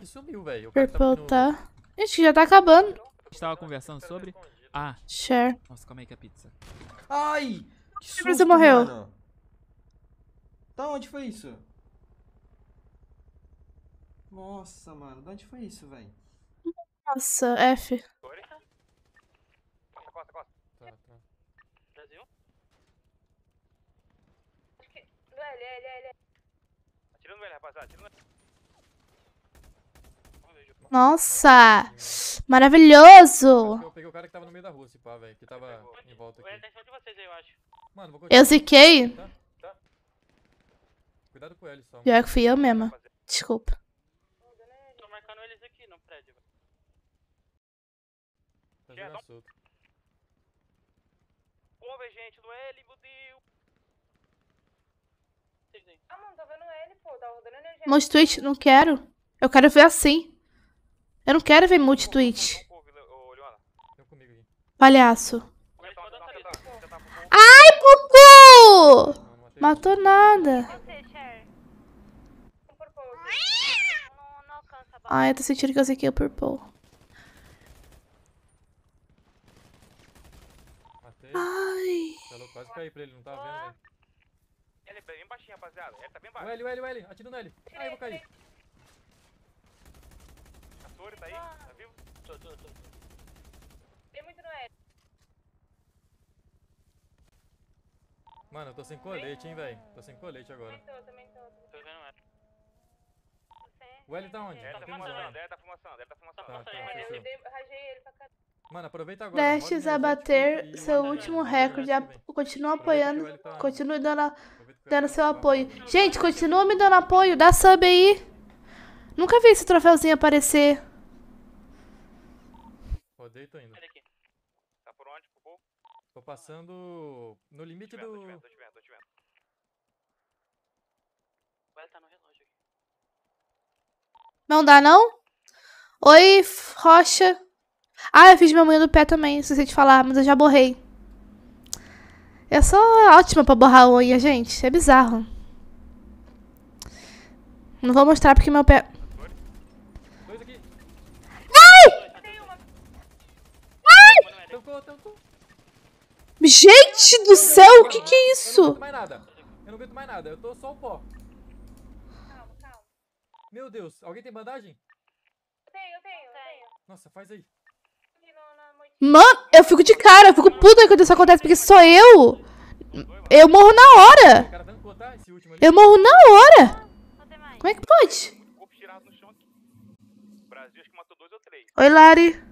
que sumiu, velho. O cara Purple tava no- tá. Gente, já tá acabando. A gente tava conversando sobre. Ah, Share. nossa, calma aí que é a pizza. Ai! Que você susto, morreu? mano. Da onde foi isso? Nossa, mano, da onde foi isso, velho? Nossa, F. Tá, tá. Brasil? L, L, L. Atira no velho, rapaziada. Atira no velho. Vamos ver, Ju. Nossa! Maravilhoso! Eu peguei o cara que tava no meio da rua, esse pá, velho. Que tava em volta aqui. tá. Mano, vou Eu ziquei? Tá? Tá? Cuidado com ele só. Pior que fui eu mesma. Desculpa. Tô marcando eles aqui no prédio. velho. Tá jogando. Cover, gente, no L, aí. Ah, mano, tô vendo L, pô. Tá rodando energia. Multitweet, não quero. Eu quero ver assim. Eu não quero ver multitweet. Palhaço. Tá tá fogo. Ai, Pupu! Matou nada. Ai, eu tô sentindo que eu ziquei o Purple. Matei. Ai. Quase caí pra ele, não tava vendo, velho. Ele é bem baixinho, rapaziada. Ele tá bem O baixo. L, o L, o L. Atira no L. Ai, eu vou cair. Tori tá aí? Tá vivo? Tô, tô, tô. Tem muito no L. Mano, eu tô sem colete, hein, velho. Tô sem colete agora. Também tô, também tô. Tô vendo ela. O L tá onde? Ele tá fumaçando, ele tá fumaçando, ele tá fumaçando. Tá, tá, Mano, eu fechou. dei- rajei ele pra caralho. Mano, aproveita agora. Prestes roda a bater e seu último recorde. Continua apoiando. o L tá- Continue dando, o dando L seu tá- apoio. Gente, continua me dando apoio. Dá sub aí. Nunca vi esse troféuzinho aparecer. E indo. Sai daqui. Tá por onde, Pupu? Tô passando no limite Tô te vendo, tô te do... vendo, tô te vendo, tô te vendo. O L tá no relógio aqui. Não dá, não? Oi, Rocha. Ah, eu fiz minha unha do pé também, esqueci de falar, mas eu já borrei. Eu sou ótima pra borrar a unha, gente. É bizarro. Não vou mostrar porque meu pé. Dois aqui. Gente do céu, o que que é Eu não isso? mais nada. Eu não aguento mais nada. Eu tô só o pó. Calma, calma. Meu Deus. Alguém tem bandagem? Eu tenho, eu tenho, eu tenho. Nossa, faz aí. Mano, eu fico de cara, eu fico puta quando isso acontece, porque sou eu. Eu morro na hora. Tá? Eu morro na hora. Como é que pode? Oi, Lari.